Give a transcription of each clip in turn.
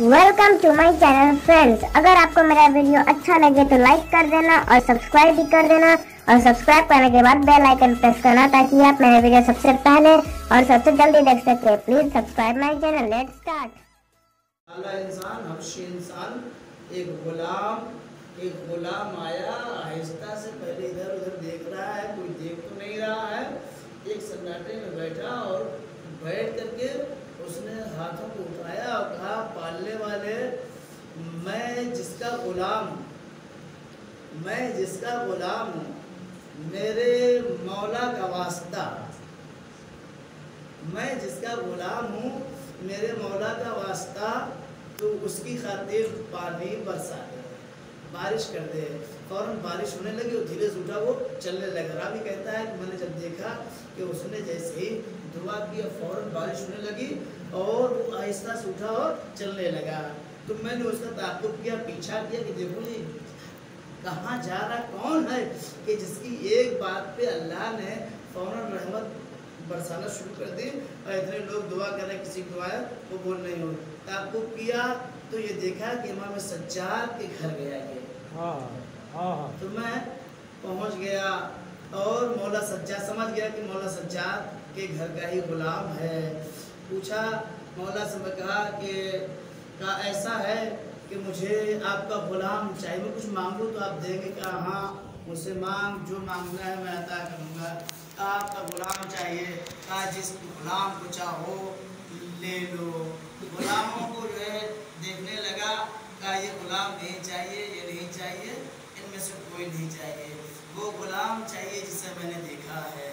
Welcome to my channel friends अगर आपको मेरा वीडियो अच्छा लगे तो लाइक कर देना और सब्सक्राइब भी कर देना और सब्सक्राइब करने के बाद बेल आइकन प्रेस करना ताकि आप मेरे वीडियो सबसे पहले और सबसे जल्दी देख सके। Please subscribe my channel let's start इंसान, हबशी इंसान, एक गुलाम एक गुलाम आया, आहिस्ता से पहले इधर उधर देख रहा है, कोई देख तो नहीं रहा है। एक सन्नाटे में बैठा और बैठ करके उसने हाथों को उठाया और कहा, पालने वाले, मैं जिसका गुलाम, मैं जिसका गुलाम हूँ, मेरे मौला का वास्ता। मैं जिसका गुलाम हूँ, मेरे मौला का वास्ता तो उसकी खातिर पानी बरसा दे बारिश कर दे फ़ौरन बारिश होने लगी और धीरे से उठा वो, चलने लगा। रावी कहता है कि, मैंने जब देखा कि उसने जैसे ही दुआ की और फ़ौरन बारिश होने लगी और वो आहिस्ता से उठा और चलने लगा। तो मैंने उसका ताकुब किया पीछा किया कि देखो ये कहाँ जा रहा कौन है कि जिसकी एक बात पे अल्लाह ने फ़ौरन रहमत बरसाना शुरू कर दी और इतने लोग दुआ कर रहे किसी की दुआ है वो बोल नहीं हो ताकुब किया तो ये देखा कि इमाम सज्जाद के घर गया ये। हाँ हाँ हाँ। तो मैं पहुँच गया और मौला सज्जाद समझ गया कि मौला सज्जाद के घर का ही गुलाम है। पूछा, मौला से कहा कि का ऐसा है कि मुझे आपका गुलाम चाहिए। मैं कुछ मांगूँ तो आप देंगे। कहा हाँ मुझसे मांग, जो मांगना है मैं अदा करूँगा। आपका गुलाम चाहिए। कहा, जिस गुलाम को चाहो, ले लो। गुलामों को जो है देखने लगा, कहा, ये गुलाम नहीं चाहिए, ये नहीं चाहिए, इनमें से कोई नहीं चाहिए। वो गुलाम चाहिए जिसे मैंने देखा है,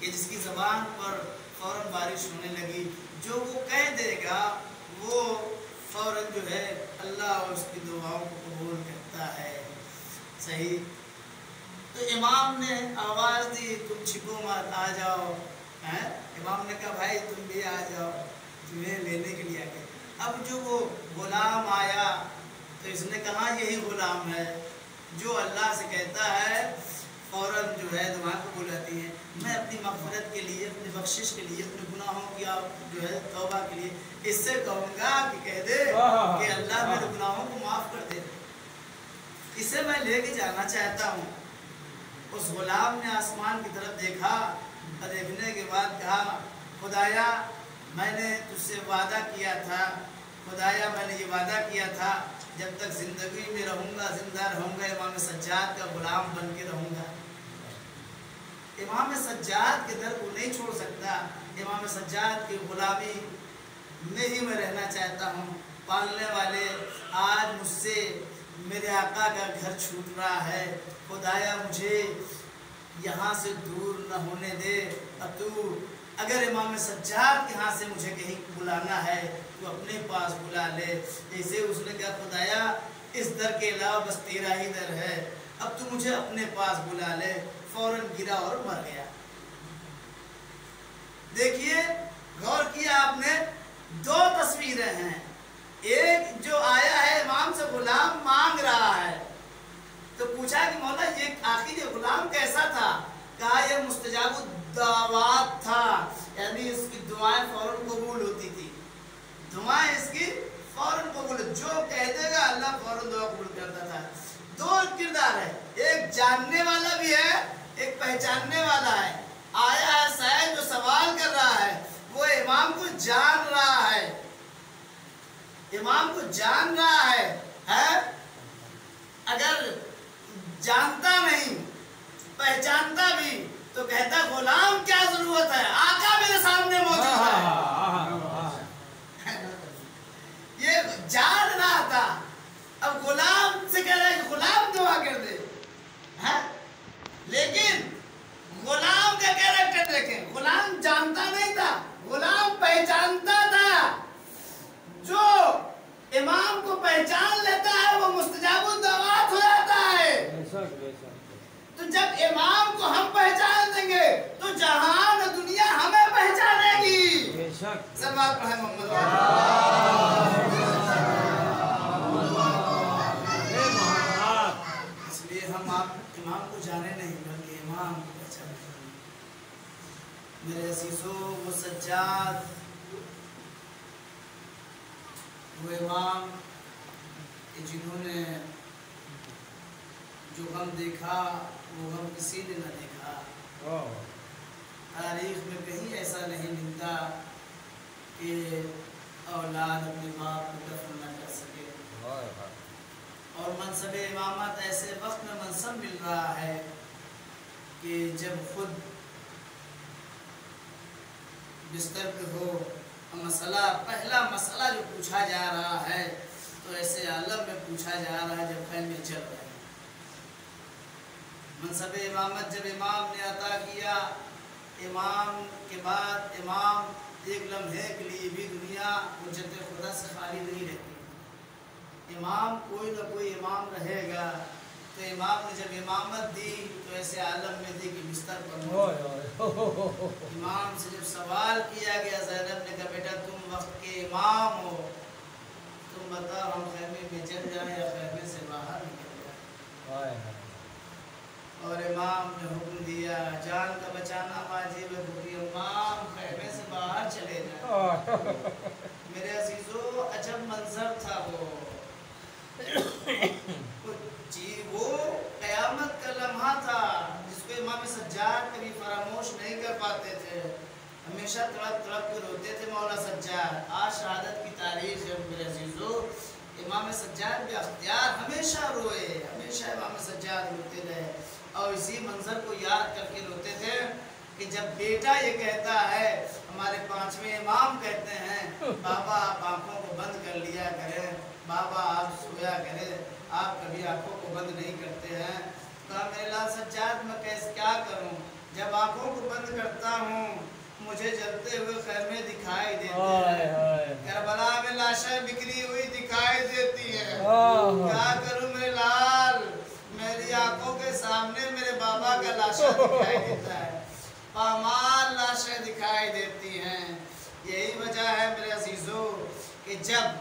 कि जिसकी ज़बान पर फ़ौरन बारिश होने लगी। जो वो कह देगा, वो फ़ौरन जो है अल्लाह और उसकी दुआओं को कबूल करता है। सही? तो इमाम ने आवाज़ दी, तुम छिपो मत, आ जाओ। हैं? इमाम ने कहा, भाई, तुम भी आ जाओ, तुम्हें लेने के लिए आ गए अब जो वो गुलाम आया तो इसने कहा, यही गुलाम है, जो अल्लाह से कहता है, फ़ौरन जो है दुआ को बुलाती है। मैं अपनी मफरत के लिए अपनी बख्शिश के लिए अपने गुनाहों की आप जो है तौबा के लिए इससे कहूँगा कि कह दे कि अल्लाह मेरे गुनाहों को माफ़ कर दे। इसे मैं लेके जाना चाहता हूँ। उस गुलाम ने आसमान की तरफ़ देखा और देखने के बाद कहा खुदाया मैंने तुझसे वादा किया था। खुदाया मैंने ये वादा किया था जब तक ज़िंदगी में रहूँगा ज़िंदा रहूँगा इमाम सज्जाद का गुलाम बन के रहूँगा। इमाम सज्जाद के दर को नहीं छोड़ सकता। इमाम सज्जाद की गुलामी में ही मैं रहना चाहता हूँ। पालने वाले आज मुझसे मेरे आका का घर छूट रहा है। खुदाया मुझे यहाँ से दूर न होने दे। अब तू अगर इमाम सज्जाद के यहाँ से मुझे कहीं बुलाना है तो अपने पास बुला ले। ऐसे उसने कहा, खुदाया, इस दर के अलावा बस तेरा ही दर है। अब तू मुझे अपने पास बुला ले। फ़ौरन गिरा और मर गया। देखिए, गौर किया आपने, दो तस्वीरें हैं। एक जो आया है इमाम से गुलाम मांग रहा है। तो पूछा कि मौला, ये आखिर ये गुलाम कैसा था? कहा यह मुस्तजाब दावात था। यानी इसकी दुआएँ फ़ौरन कबूल होती थी। दुआएँ इसकी फ़ौरन कबूल, जो कह देगा, अल्लाह फ़ौरन दुआ कबूल करता था। दो किरदार है। एक जानने वाला भी है एक पहचानने वाला है। आया है शायद जो सवाल कर रहा है वो इमाम को जान रहा है। इमाम को जान रहा है है? अगर जानता नहीं पहचानता भी तो कहता गुलाम क्या ज़रूरत है? आका मेरे सामने मौजूद है। ये जान रहा था। अब गुलाम से कह रहा है गुलाम दुआ कर दे है लेकिन गुलाम का कैरेक्टर देखें गुलाम जानता नहीं था गुलाम पहचानता था। जो इमाम को पहचान लेता है वो मुस्तजाब हो जाता है। तो जब इमाम को हम पहचान देंगे तो जहान दुनिया हमें पहचानेगी। पढ़े मोहम्मद इसलिए हम आप इमाम को जाने नहीं बल्कि इमाम को पहचाने मेरे असीसों वो सज्जाद वो इमाम जिन्होंने जो गम देखा वो गम किसी ने न देखा। तारीख में कहीं ऐसा नहीं मिलता कि औलाद अपने बाप को दफन न कर सके। और मनसब इमामत ऐसे वक्त में मनसब मिल रहा है कि जब खुद बिस्तर पे हो मसला, पहला मसला जो पूछा जा रहा है तो ऐसे आलम में पूछा जा रहा है, जब खैर में चल रहे मनसब इमामत जब इमाम ने अता किया, इमाम के बाद इमाम एक लम्हे के लिए भी दुनिया उजत खुदा से खाली नहीं रहती। इमाम कोई ना कोई इमाम रहेगा। तो इमाम ने जब इमामत दी तो ऐसे आलम में दी कि बिस्तर पर इमाम से जब सवाल किया गया जैनब ने कहा बेटा तुम वक्त के इमाम हो। तुम बताओ हम खैमे में चल जाए या खैमे से बाहर निकल जाए? और इमाम ने हुक्म दिया जान का बचाना वाजिब है क्योंकि इमाम खैमे से बाहर चले जाए। मेरे अजीजों अजब मंजर था वो। जी वो कयामत का लम्हा था जिसको इमाम सज्जाद कभी फरामोश नहीं कर पाते थे। हमेशा तड़प तड़प के रोते थे मौला सज्जाद। आज शहादत की तारीख जब मेरे अजीजों। इमाम सज्जाद भी अख्तियार हमेशा रोए हमेशा इमाम सज्जाद रोते रहे। और इसी मंजर को याद करके रोते थे कि जब बेटा ये कहता है हमारे पाँचवें इमाम कहते हैं बाबा आप आँखों को बंद कर लिया करें बाबा आप सोया करें। आप कभी आँखों को बंद नहीं करते हैं? तो मेरे लाल सज्जाद मैं कैसे क्या करूँ? जब आँखों को बंद करता हूँ मुझे जलते हुए खैमे दिखाई देते हैं। करबला में लाशें बिखरी हुई दिखाई देती है। क्या करूँ मेरे लाल? मेरी आँखों के सामने मेरे बाबा का लाशा दिखाई देता है। पामाल लाशें दिखाई देती हैं। यही वजह है मेरे अजीजों कि जब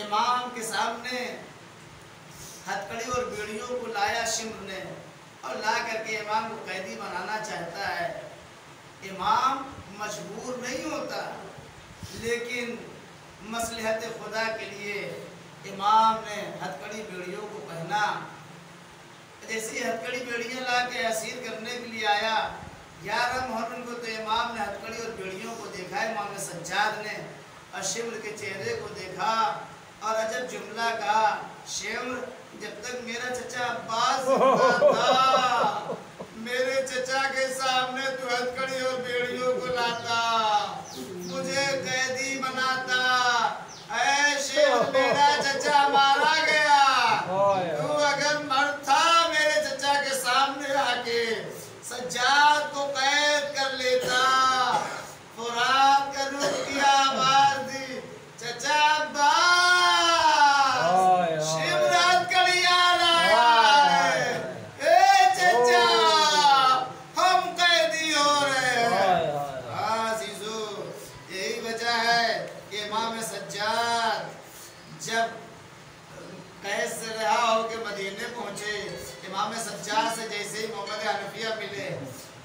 इमाम के सामने हथकड़ी और बेड़ियों को लाया शिम्र ने और ला करके इमाम को कैदी बनाना चाहता है। इमाम मजबूर नहीं होता, लेकिन मसलहत खुदा के लिए इमाम ने हथकड़ी बेड़ियों को पहना। जैसे हथकड़ी बेड़ियाँ ला के असीर करने के लिए आया ग्यारह मुहर्रम को तो इमाम ने हथकड़ी और बेड़ियों को देखा, इमाम सज्जाद ने और शिमर के चेहरे को देखा और अजब जुमला कहा शिमर जब तक मेरा चचा अब्बास था, मेरे चचा के सामने तुहत हथकड़ी और बेड़ियों को लाता मुझे कैदी बनाता ऐ शिमर मेरा चचा मारा गया तू अगर मर्द था मेरे चचा के सामने आके सज्जाद को कैद कर लेता फुरात का रुख किया आवाज़ दी चचा अब्बास शिवरात कड़िया लाया है ए चचा हम कैदी हो रहे हैं हाँ जीजू यही वजह है कि इमाम सज्जाद जब कैद से रहा होकर मदीने पहुँचे, इमाम सज्जाद से जैसे ही मोहम्मद हनफिया मिले,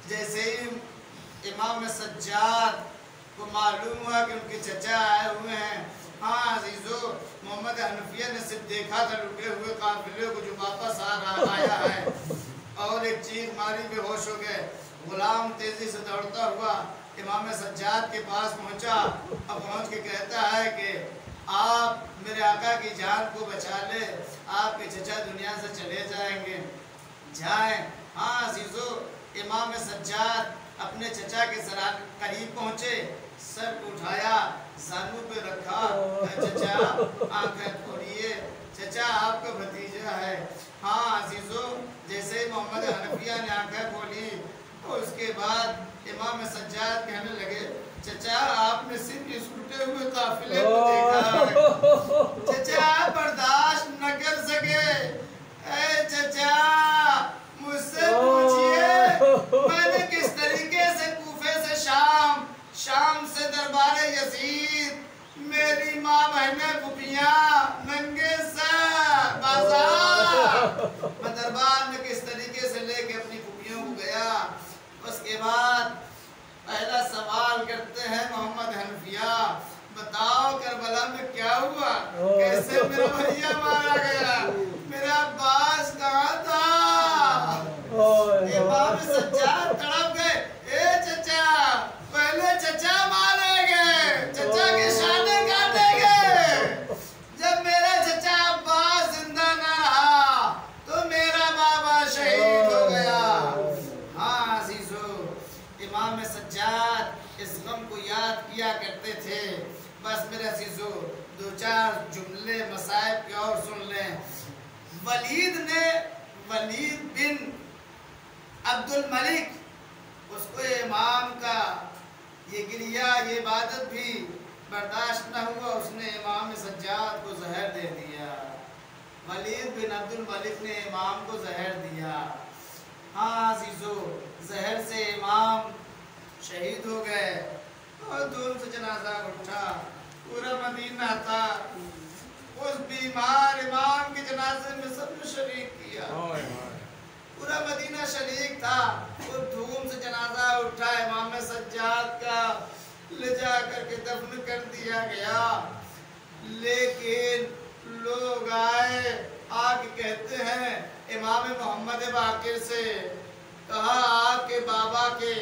जैसे ही इमाम सज्जाद को मालूम हुआ कि उनके चचा आए हुए हैं हाँ अजीजो, मोहम्मद हनफिया ने सिर्फ़ देखा था, रुके हुए काफिले को जो वापस आ रहा, आया है। और एक चीख मारी, बेहोश हो गए। गुलाम तेज़ी से दौड़ता हुआ इमाम सज्जाद के पास पहुँचा और पहुँच के कहता है कि आप मेरे आका की जान को बचा ले, आपके चचा दुनिया से चले जाएँगे। जाएँ। हाँ अजीजो, इमाम सज्जाद अपने चचा के जरा करीब पहुँचे। सर को उठाया, जानू पे रखा। चचा, आँखें खोलिए। चचा, आपका भतीजा है। हाँ अजीजो, जैसे मोहम्मद हनफिया ने आँखें खोली तो उसके बाद इमाम सज्जाद कहने लगे चचा आपने सिर्फ़ इस टूटे हुए काफिले को देखा है। चचा बर्दाश्त न कर सके। ए चचा मुझसे पूछिए मैंने किस तरीके से कूफे से शाम शाम से दरबार यजीद मेरी माँ बहनें पुपियाँ नंगे सर बाज़ार मैं दरबार में किस तरीके से लेके अपनी पुपियों को गया उसके बाद पहला सवाल करते हैं मोहम्मद हनफिया बताओ करबला में क्या हुआ हुआ ओ। कैसे मेरा भैया मारा गया मेरा बास कहाँ था ओए सज्जाद तड़प गए ए चचा, पहले चचा मारे गए चचा के शाने काटे गए जब मेरा चचा अब्बास ज़िंदा ना रहा तो मेरा बाबा शहीद हो गया। हाँ अजीजो, इमाम सज्जाद इस गम को याद किया करते थे। बस मेरे अजीजो, दो चार जुमले मसाइब के और सुन लें। वलीद ने, वलीद बिन अब्दुल मलिक, उसको इमाम का ये गिरिया ये इबादत भी बर्दाश्त न हुआ, उसने इमाम सज्जाद को जहर दे दिया। वलीद बिन अब्दुल मलिक ने इमाम को जहर दिया। हाँ जीजो जहर से इमाम शहीद हो गए। और धूम से जनाजा उठा, पूरा मदीना था। उस बीमार इमाम के जनाजे में सबने शरीक किया। पूरा मदीना शरीक था। वो धूम से जनाजा उठा इमाम सज्जाद का ले जा करके दफन कर दिया गया। लेकिन लोग आए आके कहते हैं इमाम मोहम्मद बाकिर से कहा आपके बाबा के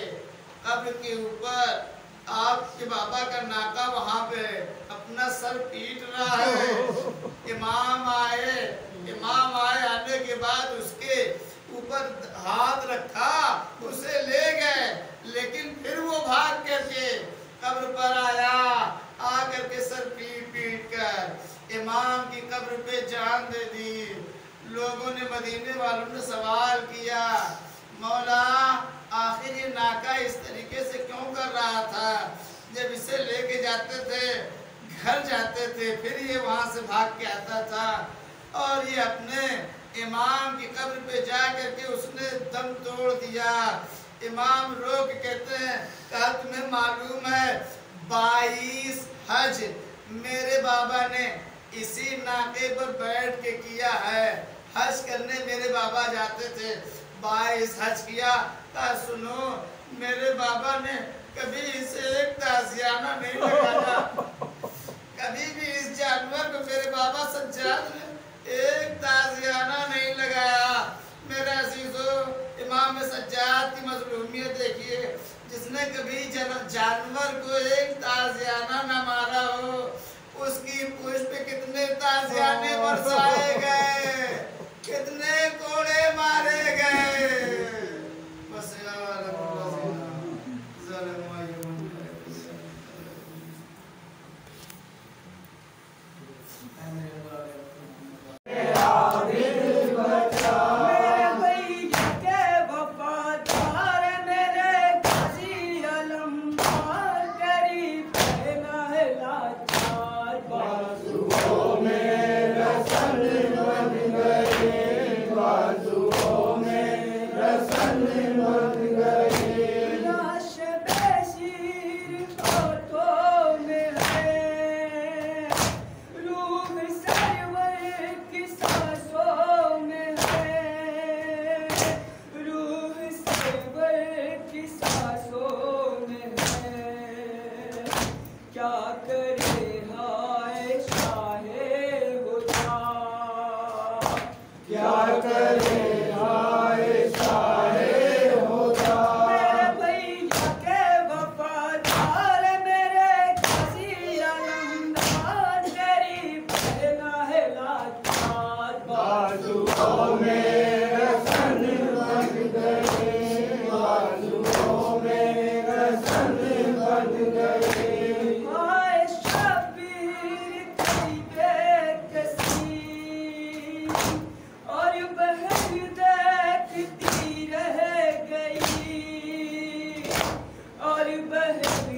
कब्र के ऊपर आपके बाबा का नाका वहाँ पे अपना सर पीट रहा है। इमाम आए इमाम आए आने के बाद उसके ऊपर हाथ रखा, उसे ले गए। लेकिन फिर वो भाग करके कब्र पर आया। आ करके सर पीट पीट कर इमाम की कब्र पे जान दे दी। लोगों ने मदीने वालों ने सवाल किया, मौला, आखिर ये नाका इस तरीके से क्यों कर रहा था? जब इसे लेके जाते थे, घर जाते थे, फिर ये वहाँ से भाग के आता था। और ये अपने इमाम की कब्र पे जा करके उसने दम तोड़ दिया। इमाम रो के कहते हैं, कहा, तुम्हें मालूम है, बाईस हज मेरे बाबा ने इसी नाके पर बैठ के किया है। हज करने मेरे बाबा जाते थे। बाईस हज किया। कहा, सुनो, मेरे बाबा ने कभी इसे एक ताजियाना नहीं लगाया। कभी भी इस जानवर को मेरे बाबा सज्जाद ने एक ताजियाना नहीं लगाया। मेरा अजीजो इमाम सज्जाद की मजलूमियत देखिए जिसने कभी जानवर को एक ताजियाना न मारा हो उसकी पुष्प पे कितने ताजियाने बरसाए गए। Hallelujah. All you burn it.